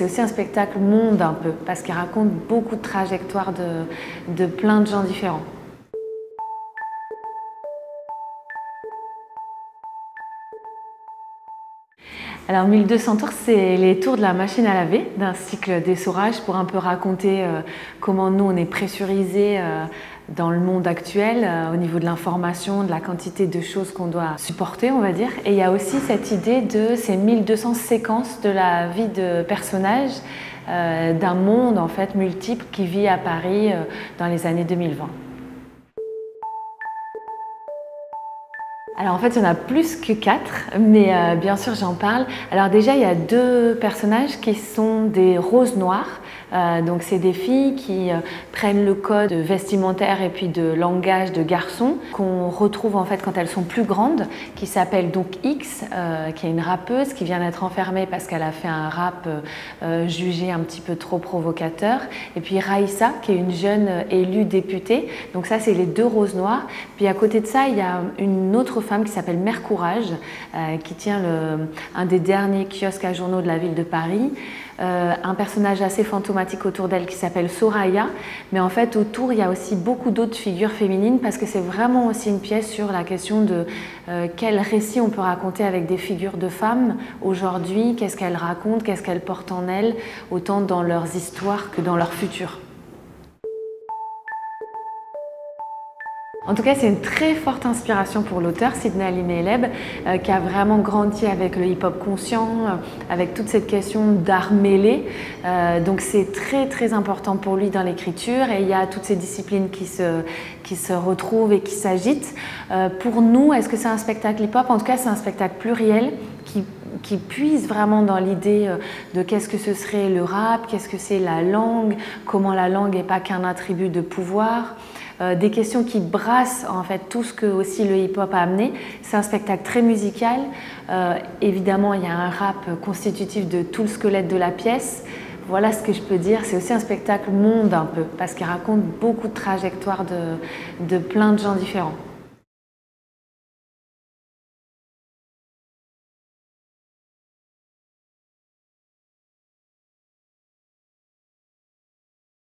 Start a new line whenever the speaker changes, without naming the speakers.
C'est aussi un spectacle monde un peu, parce qu'il raconte beaucoup de trajectoires de, de plein de gens différents. Alors 1200 tours, c'est les tours de la machine à laver d'un cycle d'essorage pour un peu raconter euh, comment nous on est pressurisé euh, dans le monde actuel euh, au niveau de l'information, de la quantité de choses qu'on doit supporter, on va dire. Et il y a aussi cette idée de ces 1200 séquences de la vie de personnages d'un monde en fait multiple qui vit à Paris dans les années 2020. Alors en fait, il y en a plus que quatre, mais euh, bien sûr j'en parle. Alors déjà, il y a deux personnages qui sont des roses noires. Euh, donc c'est des filles qui euh, prennent le code vestimentaire et puis de langage de garçons qu'on retrouve en fait quand elles sont plus grandes, qui s'appelle donc X, qui est une rappeuse qui vient d'être enfermée parce qu'elle a fait un rap jugé un petit peu trop provocateur. Et puis Raïssa, qui est une jeune élue députée. Donc ça, c'est les deux roses noires. Puis à côté de ça, il y a une autre femme qui s'appelle Mère Courage, euh, qui tient un des derniers kiosques à journaux de la ville de Paris. Euh, un personnage assez fantomatique autour d'elle qui s'appelle Soraya. Mais en fait, autour, il y a aussi beaucoup d'autres figures féminines parce que c'est vraiment aussi une pièce sur la question de euh, quel récit on peut raconter avec des figures de femmes aujourd'hui, qu'est-ce qu'elles racontent, qu'est-ce qu'elles portent en elles, autant dans leurs histoires que dans leur futur. En tout cas, c'est une très forte inspiration pour l'auteur, Sidney Ali Meleb, euh, qui a vraiment grandi avec le hip-hop conscient, euh, avec toute cette question d'art mêlé. Euh, donc c'est très très important pour lui dans l'écriture et il y a toutes ces disciplines qui se, qui se retrouvent et qui s'agitent. pour nous, est-ce que c'est un spectacle hip-hop? En tout cas, c'est un spectacle pluriel qui qui puise vraiment dans l'idée de qu'est-ce que ce serait le rap, qu'est-ce que c'est la langue, comment la langue n'est pas qu'un attribut de pouvoir. Euh, des questions qui brassent en fait tout ce que aussi le hip-hop a amené. C'est un spectacle très musical. Euh, évidemment, il y a un rap constitutif de tout le squelette de la pièce. Voilà ce que je peux dire. C'est aussi un spectacle monde un peu, parce qu'il raconte beaucoup de trajectoires de, de plein de gens différents.